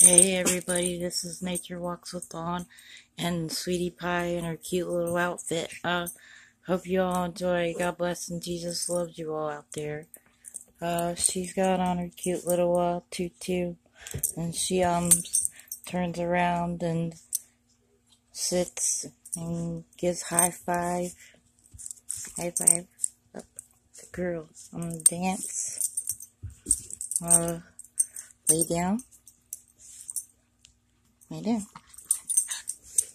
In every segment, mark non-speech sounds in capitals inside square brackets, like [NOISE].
Hey everybody, this is Nature Walks with Dawn and Sweetie Pie in her cute little outfit. Uh, hope you all enjoy. God bless and Jesus loves you all out there. Uh, she's got on her cute little uh, tutu and she um turns around and sits and gives high five. High five. Up. The girl. Um, dance. Uh, lay down. Lay down.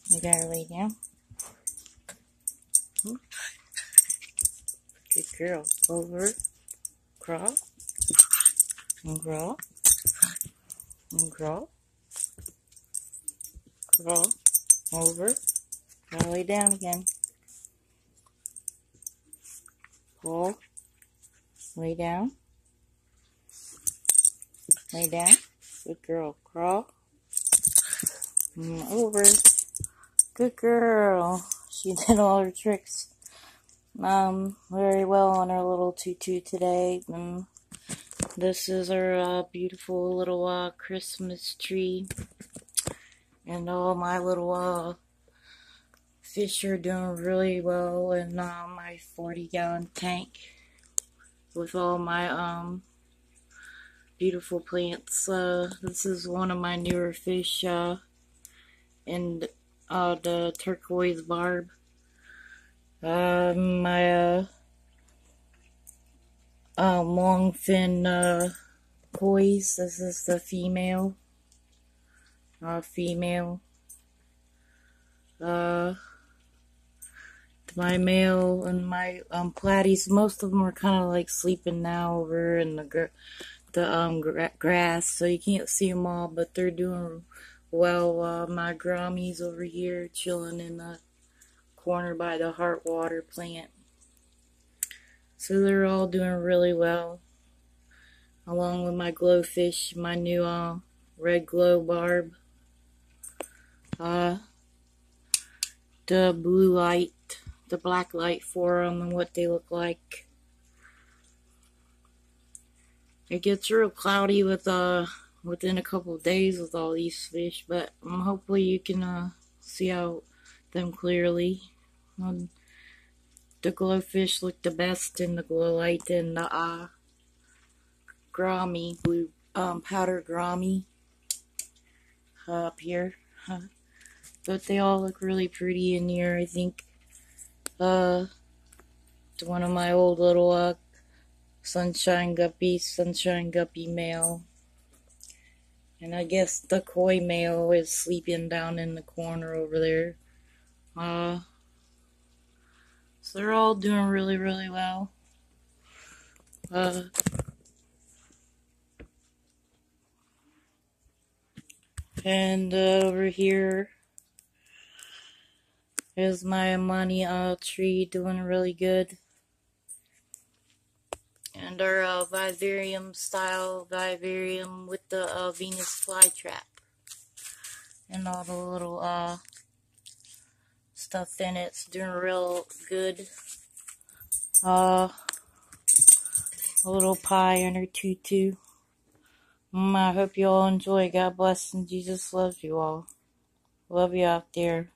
You gotta lay down. Good girl. Over. Crawl. And crawl. And crawl. Crawl. Over. Now lay down again. Pull. Lay down. Lay down. Good girl. Crawl. Mm, over. Good girl. She [LAUGHS] did all her tricks um very well on her little tutu today. And this is her uh, beautiful little uh, Christmas tree. And all my little uh, fish are doing really well in uh, my 40 gallon tank with all my um beautiful plants. Uh, this is one of my newer fish. Uh, and uh, the turquoise barb. Uh, my uh, uh, long fin uh, poise. This is the female. Uh, female. Uh, my male and my um platies. Most of them are kind of like sleeping now over in the gr- the um gra- grass, so you can't see them all, but they're doing well, uh, my Grommies over here chilling in the corner by the heart water plant. So they're all doing really well. Along with my GloFish, my new uh, red glow barb. Uh, the blue light, the black light for them and what they look like. It gets real cloudy with uh within a couple of days with all these fish, but um, hopefully you can uh, see out them clearly. Um, the GloFish look the best in the glow light and the uh, grommy, blue um, powder grommy uh, up here. but they all look really pretty in here, I think. Uh, one of my old little uh, sunshine guppy, sunshine guppy male. And I guess the koi male is sleeping down in the corner over there. Uh, so they're all doing really, really well. Uh, and uh, over here is my money uh, tree doing really good and our uh, vivarium style vivarium with the uh, Venus flytrap and all the little uh, stuff in it. It's doing real good. Uh, a little pie in her tutu. Mm, I hope you all enjoy. God bless and Jesus loves you all. Love you out there.